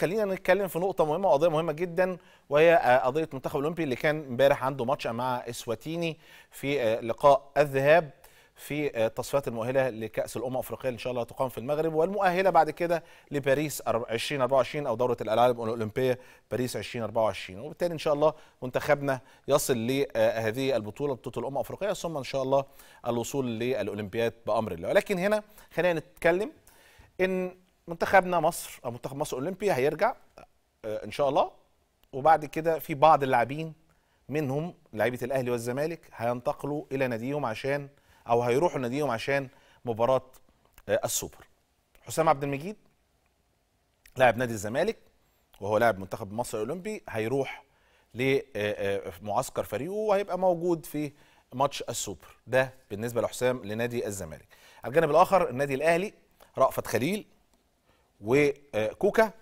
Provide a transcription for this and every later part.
خلينا نتكلم في نقطة مهمة وقضية مهمة جدا وهي آه، قضية المنتخب الأولمبي اللي كان امبارح عنده ماتش مع إسواتيني في آه، لقاء الذهاب في آه، التصفيات المؤهلة لكأس الأمم الأفريقية اللي إن شاء الله تقام في المغرب والمؤهلة بعد كده لباريس أر- 2024 أو دورة الألعاب الأولمبية باريس 2024 وبالتالي إن شاء الله منتخبنا يصل لهذه البطولة بطولة الأمم الأفريقية ثم إن شاء الله الوصول للأولمبياد بأمر الله. ولكن هنا خلينا نتكلم إن منتخبنا مصر أو منتخب مصر الاولمبي هيرجع آه، إن شاء الله. وبعد كده في بعض اللاعبين منهم لعيبة الأهلي والزمالك هينتقلوا إلى ناديهم عشان أو هيروحوا ناديهم عشان مباراة آه، السوبر. حسام عبد المجيد لاعب نادي الزمالك وهو لاعب منتخب مصر الاولمبي هيروح لمعسكر فريقه وهيبقى موجود في ماتش السوبر. ده بالنسبة لحسام لنادي الزمالك. على الجانب الآخر النادي الأهلي رأفت خليل وكوكا.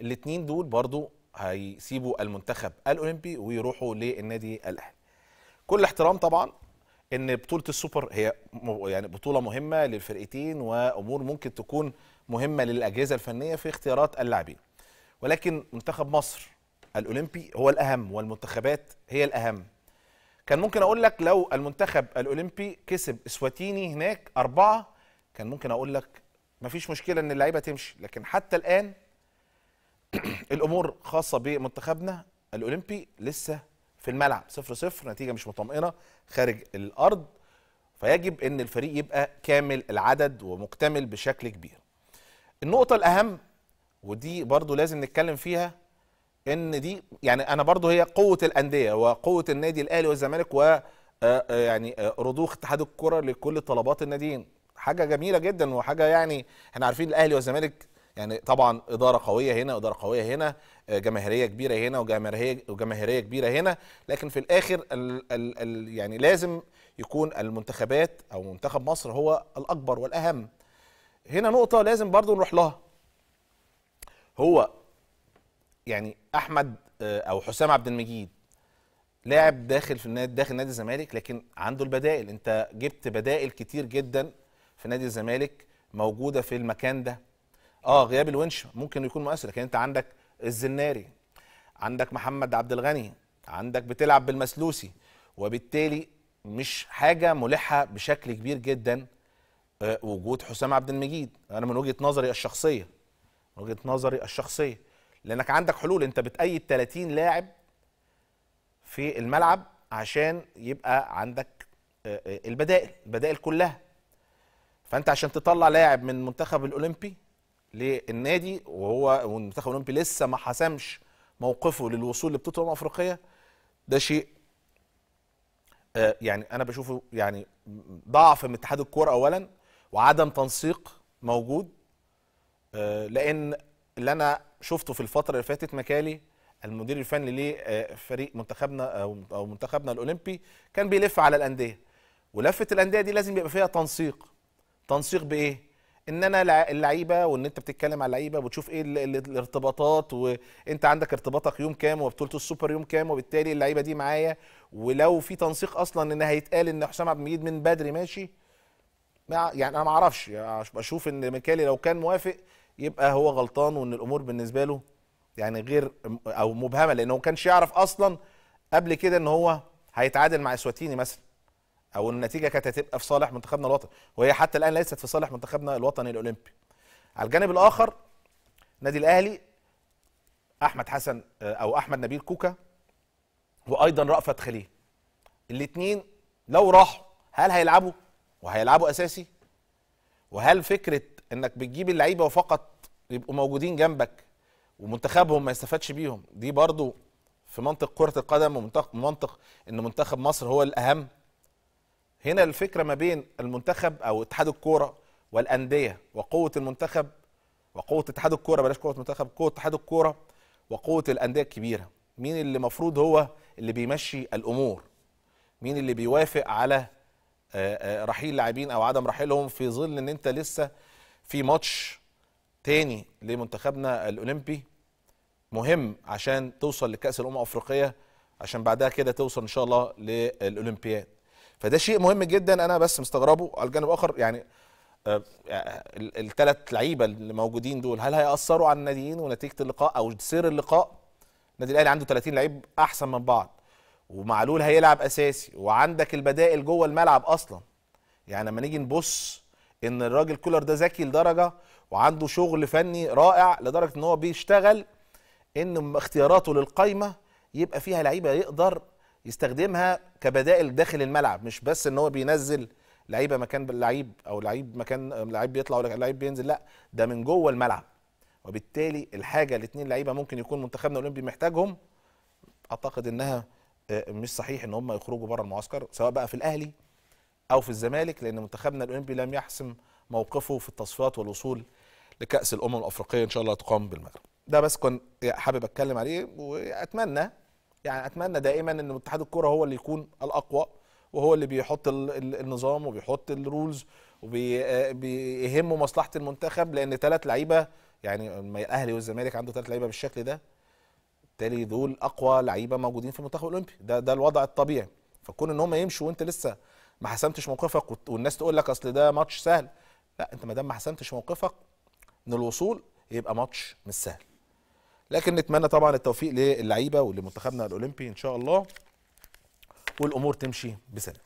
الاثنين دول برضو هيسيبوا المنتخب الأولمبي ويروحوا للنادي الأهلي. كل احترام طبعا إن بطولة السوبر هي يعني بطولة مهمة للفرقتين وأمور ممكن تكون مهمة للأجهزة الفنية في اختيارات اللاعبين. ولكن منتخب مصر الأولمبي هو الأهم والمنتخبات هي الأهم. كان ممكن أقول لك لو المنتخب الأولمبي كسب إسواتيني هناك أربعة كان ممكن أقول لك مفيش مشكلة إن اللعيبة تمشي لكن حتى الآن الأمور خاصة بمنتخبنا الأولمبي لسه في الملعب. صفر صفر نتيجة مش مطمئنة خارج الأرض. فيجب إن الفريق يبقى كامل العدد ومكتمل بشكل كبير. النقطة الأهم ودي برضو لازم نتكلم فيها إن دي يعني أنا برضو هي قوة الأندية وقوة النادي الأهلي والزمالك و آه، آه، يعني آه، رضوخ اتحاد الكرة لكل طلبات الناديين. حاجة جميلة جدا وحاجة يعني إحنا عارفين الأهلي والزمالك يعني طبعا إدارة قوية هنا اداره قوية هنا آه، جماهيرية كبيرة هنا وجماهيرية وجماهيرية كبيرة هنا لكن في الآخر ال ال ال يعني لازم يكون المنتخبات أو منتخب مصر هو الأكبر والأهم. هنا نقطة لازم برضو نروح لها. هو يعني أحمد آه، أو حسام عبد المجيد لاعب داخل في النادي داخل نادي الزمالك لكن عنده البدائل. أنت جبت بدائل كتير جدا في نادي الزمالك موجودة في المكان ده. آه غياب الونش ممكن يكون مؤثر لكن أنت عندك الزناري عندك محمد عبد الغني عندك بتلعب بالمسلوسي وبالتالي مش حاجة ملحة بشكل كبير جدا آه، وجود حسام عبد المجيد. أنا من وجهة نظري الشخصية من وجهة نظري الشخصية لأنك عندك حلول. أنت بتأيد 30 لاعب في الملعب عشان يبقى عندك آه، آه، البدائل البدائل كلها. فأنت عشان تطلع لاعب من المنتخب الأولمبي للنادي وهو والمنتخب الأولمبي لسه ما حسمش موقفه للوصول لبطولة الامم الافريقيه ده شيء آه، يعني أنا بشوفه يعني ضعف من اتحاد الكورة اولا وعدم تنسيق موجود آه، لأن اللي أنا شفته في الفترة اللي فاتت مكالي المدير الفني لفريق منتخبنا أو منتخبنا الأولمبي كان بيلف على الأندية ولفة الأندية دي لازم يبقى فيها تنسيق. تنسيق بإيه؟ إن أنا لع- اللعيبة وإن أنت بتتكلم على اللعيبة وبتشوف إيه ال- ال- الارتباطات وأنت عندك ارتباطك يوم كام وبطولة السوبر يوم كام وبالتالي اللعيبة دي معايا. ولو في تنسيق أصلا إن هيتقال إن حسام عبد المجيد من بدري ماشي ما يعني أنا ما أعرفش يعني بشوف إن ميكالي لو كان موافق يبقى هو غلطان وإن الأمور بالنسبة له يعني غير أو مبهمة لأنه ما كانش يعرف أصلا قبل كده إن هو هيتعادل مع إسواتيني مثلا. أو النتيجة كانت هتبقى في صالح منتخبنا الوطني وهي حتى الآن ليست في صالح منتخبنا الوطني الأولمبي. على الجانب الآخر نادي الأهلي أحمد حسن آه، أو أحمد نبيل كوكا وأيضا رأفت خليل. الاثنين لو راحوا هل هيلعبوا؟ وهيلعبوا أساسي؟ وهل فكرة إنك بتجيب اللعيبة وفقط يبقوا موجودين جنبك ومنتخبهم ما يستفادش بيهم دي برضو في منطق كرة القدم ومنطق منطق إن منتخب مصر هو الأهم؟ هنا الفكرة ما بين المنتخب أو اتحاد الكورة والأندية وقوة المنتخب وقوة اتحاد الكورة بلاش قوة المنتخب قوة اتحاد الكورة وقوة الأندية الكبيرة. مين اللي المفروض هو اللي بيمشي الأمور؟ مين اللي بيوافق على آه، آه، رحيل لاعبين أو عدم رحيلهم في ظل إن أنت لسه في ماتش تاني لمنتخبنا الأولمبي؟ مهم عشان توصل لكأس الأمم الأفريقية عشان بعدها كده توصل إن شاء الله للأولمبياد. فده شيء مهم جدا أنا بس مستغربه. على الجانب الآخر يعني الثلاث لعيبة اللي موجودين دول هل هيأثروا على الناديين ونتيجة اللقاء أو سير اللقاء؟ النادي الأهلي عنده 30 لعيب أحسن من بعض ومعلول هيلعب أساسي وعندك البدائل جوه الملعب أصلا. يعني لما نيجي نبص إن الراجل كولر ده ذكي لدرجة وعنده شغل فني رائع لدرجة إن هو بيشتغل إن اختياراته للقايمة يبقى فيها لعيبة يقدر يستخدمها كبدائل داخل الملعب مش بس إن هو بينزل لعيبة مكان لعيب أو لعيب مكان لعيب بيطلع ولا لعيب بينزل لأ ده من جوه الملعب. وبالتالي الحاجة الاثنين لعيبة ممكن يكون منتخبنا الأولمبي محتاجهم أعتقد إنها مش صحيح إن هم يخرجوا بره المعسكر سواء بقى في الأهلي أو في الزمالك لأن منتخبنا الأولمبي لم يحسم موقفه في التصفيات والوصول لكأس الأمم الأفريقية إن شاء الله تقام بالمغرب. ده بس كنت حابب أتكلم عليه وأتمنى يعني أتمنى دائما إن اتحاد الكره هو اللي يكون الأقوى وهو اللي بيحط النظام وبيحط الرولز وبيهمه مصلحة المنتخب لأن ثلاث لعيبة يعني الأهلي والزمالك عنده ثلاث لعيبة بالشكل ده بالتالي دول أقوى لعيبة موجودين في المنتخب الاولمبي ده ده الوضع الطبيعي. فكون إن هم يمشوا وأنت لسه ما حسمتش موقفك والناس تقول لك أصل ده ماتش سهل لا أنت ما دام ما حسمتش موقفك من الوصول يبقى ماتش مش سهل. لكن نتمنى طبعا التوفيق للعيبة ولمنتخبنا الأولمبي إن شاء الله والأمور تمشي بسلام.